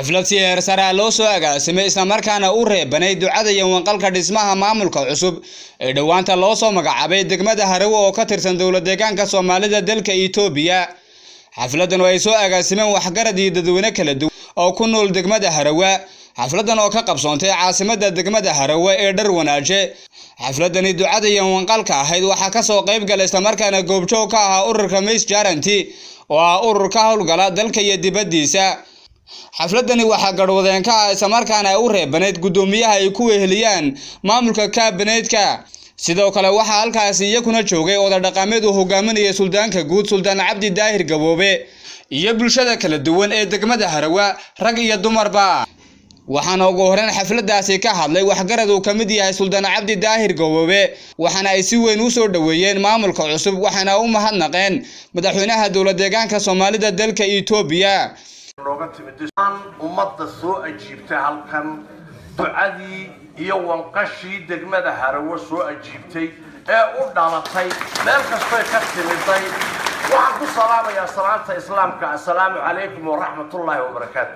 xaflad si heer saraa loo soo agaasimay islamarkaana u reebanay ducada iyo wanqalka dhismaha maamulka cusub ee dhowaanta loo soo magacaabay degmada harawe oo ka tirsan dowlad deegaanka soomaalida dalka itoobiya. Xafladan oo ay soo agaasimeen waxgarad iyo dadweyne kala duwan oo ku nool degmada harawe xafladan oo ka qabsoontay caasimada degmada harawe ee dhar wanaaje. Xafladani ducada iyo wanqalka ahayd waxaa ka soo qayb gala islamarkaana goobjoog ka ahaa ururka mays jaranti oo ah urur ka howlgala dalka iyo dibaddiisa xafladani waxaa garhwadeen ka ah islamarkaana ay u reebanayd guddoomiyaha ay ku weheliyaan maamulka kaabineedka. Sidoo kale waxaa halkaasi iyakuna joogay odadhaqaameed uu hogaaminaya suldaanka guud suldaan cabdi daahir gaboobe iyo bulshada kala duwan ee degmada harawa rag iyo dumarba. Waxaana ugu horeyn xafladaasi ka hadlay waxgarad uu ka mid yahay suldaan cabdi daahir gaboobe waxaana ay si weyn u soo dhoweeyeen maamulka cusub waxaana u mahadnaqeen madaxweynaha dowlad deegaanka soomaalida dalka itoobiya nooga timid. Ummadda soo ajiibtay halkan ducadii iyo wanqashii degmada harawo soo ajiibtay ee u dhalatay. Meel kastoy ka timiday waxaan ku salaamayaa salaanta islaamka. Assalaamu calaykum waraxmatullaahi wabarakaatu.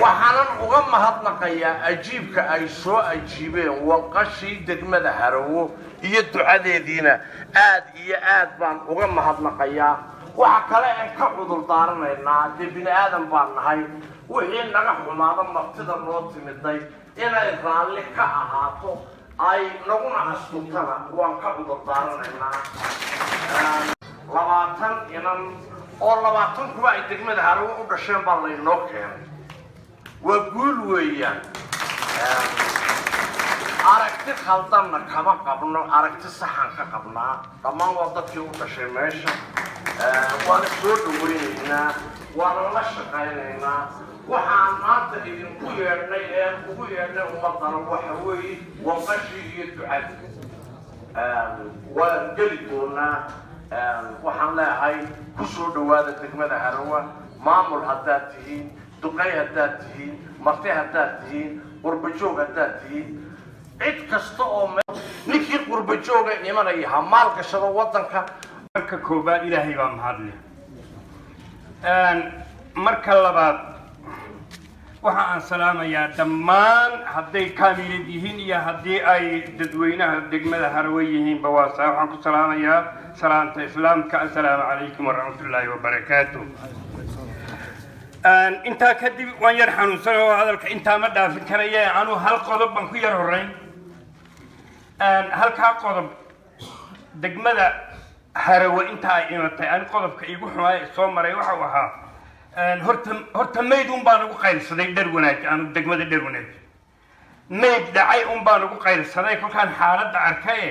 Waxaanan uga mahadnaqayaa ajiibka ay soo ajiibeen wanqashii degmada harawo iyo ducadeediina. Aad iyo aad baan uga mahadnaqayaa waxa kale aan ka cudur daaranaynaa. Dee bini aadan baan nahay. Wixii naga xumaado martida noo timiday. Inay raalli ka ahaato ay naguna asturtana waan ka cudur daaranaynaa. Labaatan inan oo labaatan kuwa ay degmada harawo u dhasheen baa laynoo keenay. Waa guul weeyaan aragti khaldanna kama qabno aragti saxan ka qabnaa dhammaan waa dadkii u dhashay meesha waana soo dhaweynaynaa waana la shaqaynaynaa waxaan maanta idinku yeedhnay ee ugu yeedhnay ummadana waxa weeye wanqashii iyo ducadii waan geli doonaa waxaan leeyahay ku soo dhawaada degmada harawa maamul haddaad tihiin duqay haddaad tihiin marti haddaad tihiin qurbajoog haddaad tihiin cid kasta oo ninkii qurbajooga imanaya ha maalgashado waddanka marka koobaad ilaahay baa mahadle marka labaad waxa aan salaamayaa dhammaan hadday kaamilad yihiin iyo haddii ay dadweynaha degmada harawe yihiinba waa saa waxaan ku salaamayaa salaanta islaamka. Assalaamu calaykum waraxmatullaahi wabarakaatu intaa kadib waan yar xanuunsan oo hadalka intaa ma dhaafin karaye anuu hal qodob baan ku yar horeyn halkaa qodob degmada harawe inta ay imatay ani qodobka iigu xumaay soo maray waxau ahaa horta horta mayd un baan ugu qaylsaday dhar wanaaj anu degmada dhar wanaaj mayd dhacay un baan ugu qaylsaday kolkaan xaaladda arkaye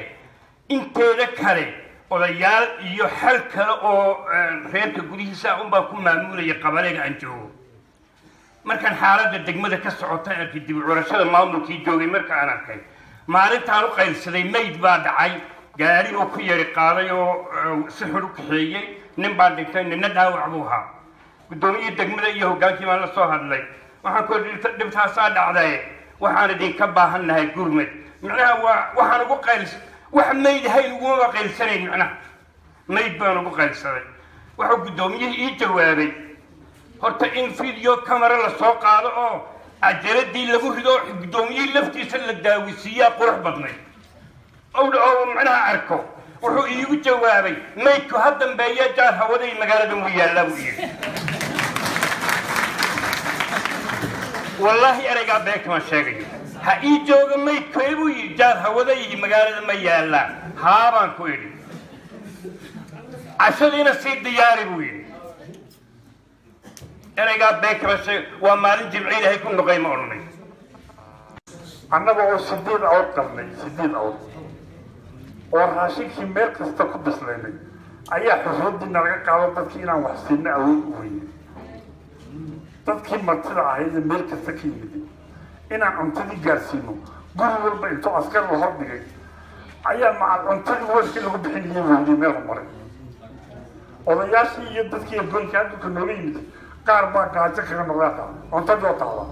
inteeda kale odayaal iyo xal kale oo reerka gudihiisa un baan ku maamulaya qabalega aan joogo. Markaan xaaladda degmada ka socotay arkay dib curashada maamulkii joogay marka aan arkay maalintaan u qaylsaday mayd baa dhacay. Gaari oo ku yari qaaday oo si xun u kaxeeyey nin baa dhintay nina dhaawac buu ahaa. Guddoomiyihii degmada iyo hoggaankii baan la soo hadlay. Waxaan ku dhibtaasaa dhacdaye waxaan idinka baahan nahay gurmed macnaha waa waxaan ugu qayls wax mayd ahayn ugumaba qaylsanayn macnaha mayd baan ugu qaylsaday. Wuxuu guddoomiyihii ii jawaabay. Horta in video camera la soo qaado oo cajaladii lagu rido guddoomiyihii laftiisa la daawisiiyaa qurux badnay ow oo macnaha arko wuxuu iigu jawaabay maydku ha dambeeya jaar hawaday magaalada mu yaallaa buu yidhi wallaahi ereygaa been kama sheegayo ha ii jooga maydkee buu yidhi jaar hawaday magaalada ma yaallaa haa baan ku idhi cashadiina sii diyaari buu yidhi ereygaa been sheeg waa maalin jimci ilaahay ku noqay ma odhanay. Annaga oo sideed awr qabnay sideed awr oo raashinkii meel kasta ku bislaynay ayaa xurradiina laga qaado dadkii inaan wax siina awood u weyne dadkii martida ahayd ee meel kasta ka yimid inaan cuntadii gaarsiino guri walba intuu askar la hordhigay ayaa macal cuntadii weelkii lagu bixinayay weynay meel maray odayaashii iyo dadkii addoonka adduunka nooga yimid qaar baa gaajo kaga noqdaa cuntadii oo taala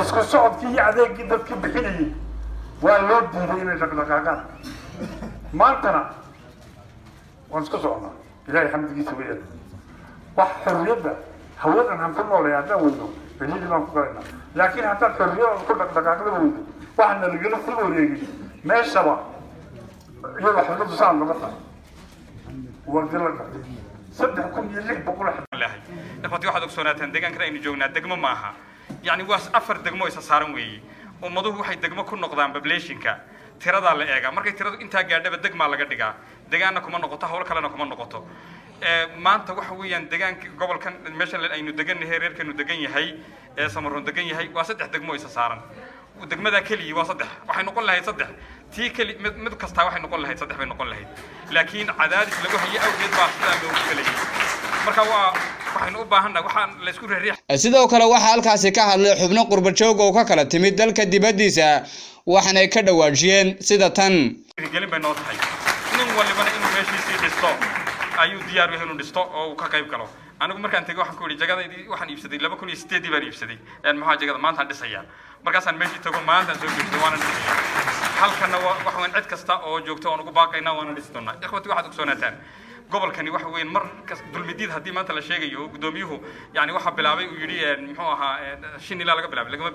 isku socodkii iyo adeegii dadkii bixinayay waa loo diiday inay dhaqdhaqaaqaan maantana waan iska socnaa ilaahay xamdigiisa weeyaan wax xorriyadda hawadan aan ku noolay haddaan weyno cidhidii baan ku galaynaa laakiin haddaad xorriyada ku dhaqdhaqaaqda weydo waxaana lagala sii wareegay meeshaba iyada xorriyadu saan lama tahay waa dilada saddex kun iyo lix boqol lahay ikhwati waxaad ogsoonaataan deegaankan aynu joognaa degmo maaha. Yacni waa afar degmo isa saaran weeye ummaduhu waxay degmo ku noqdaan bablationka tiradaa la eegaa. Markay tiradu intaa gaadhaba degmaa laga dhigaa. Degaanna kuma noqoto hawl kalena kuma noqoto. Maanta waxa weeyaan degaanka gobolkan meeshan aynu degannahay reerkanu degan yahay ee samaroon degan yahay waa saddex degmo isa saaran. Degmadaa keliya waa saddex. Waxay noqon lahayd saddex tii keli mid mid kastaa waxay noqon lahayd saddex bay noqon lahayd. Laakiin cadaadis lagu hayo awgeed baa sidaa loogu gelayay marka waa waxaynu u baahannahay waxaan la isku reeriix sidoo kale waxaa halkaasi ka hadlay xubno qurbajoog oo ka kala timid dalka dibaddiisa waxaanay ka dhawaajiyeen sida tan. Gelin bay noo tahay. Nin walibana inuu meeshiisii dhisto ayuu diyaar yahay inuu dhisto oo uu ka qayb galo. Anigu markaan tegey waxaan ku yidhi jagadaydii waxaan iibsaday laba kun iyo sideedii baan iibsaday. Maxaa jagada maantaan dhisayaa? Markaasaan meeshii tago maantaan soo geystay waana dhisaya halkana waxaan cid kasta oo joogto oon ugu baaqaynaa waana dhisi doonaa ikhwati waxaad ogsoonaataan. Gobolkani waxa weyn mar kas dulmidiid haddii maanta la sheegayo guddoomiyuhu yani waxaa bilaabay uu yidhi muxuu ahaa shin ilaa laga bilaabay lagama